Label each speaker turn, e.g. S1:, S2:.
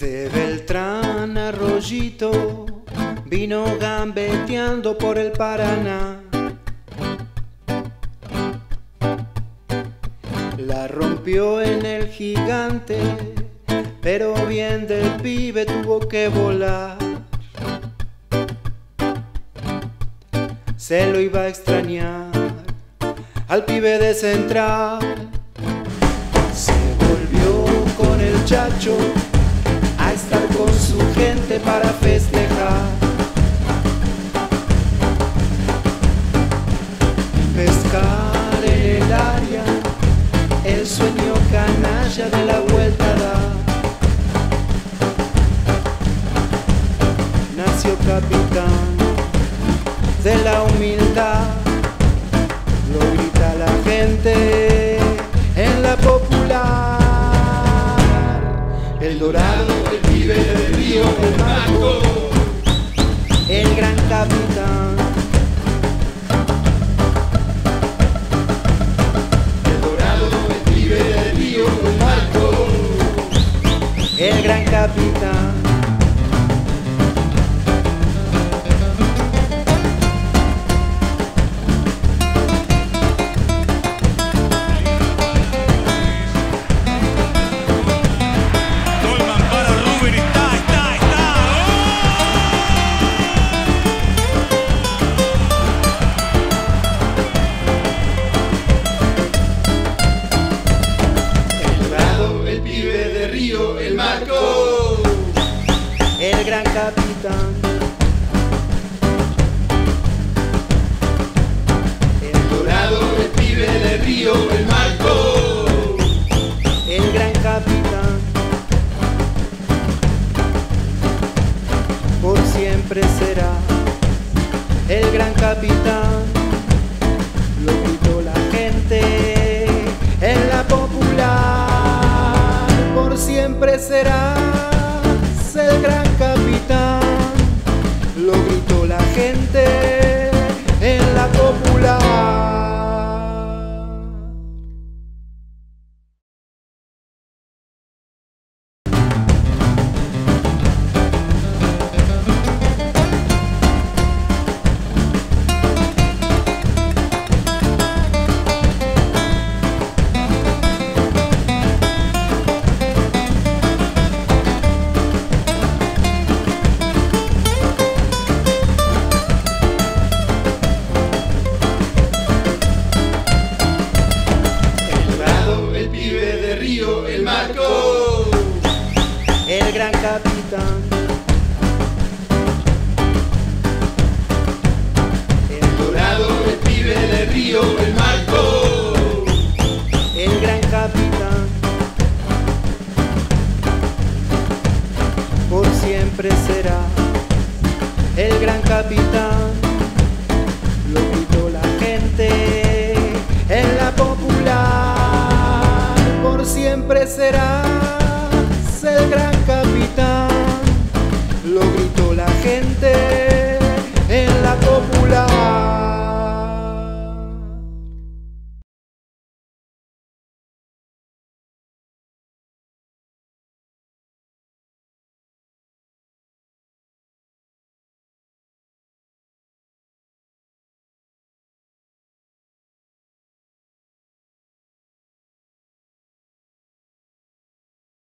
S1: De Beltrán Arroyito vino gambeteando por el Paraná. La rompió en el gigante, pero bien del pibe tuvo que volar. Se lo iba a extrañar al pibe de central. Sueño canalla de la vuelta da. Nació capitán de la humildad, lo grita la gente en la popular. El dorado, el pibe del río del Maco, el gran capitán. El gran capitán. el gran capitán, lo gritó la gente en la popular, por siempre serás el gran capitán, lo gritó la gente. El gran capitán. El dorado, el pibe del río, el marco. El gran capitán. Por siempre será el gran capitán. gente.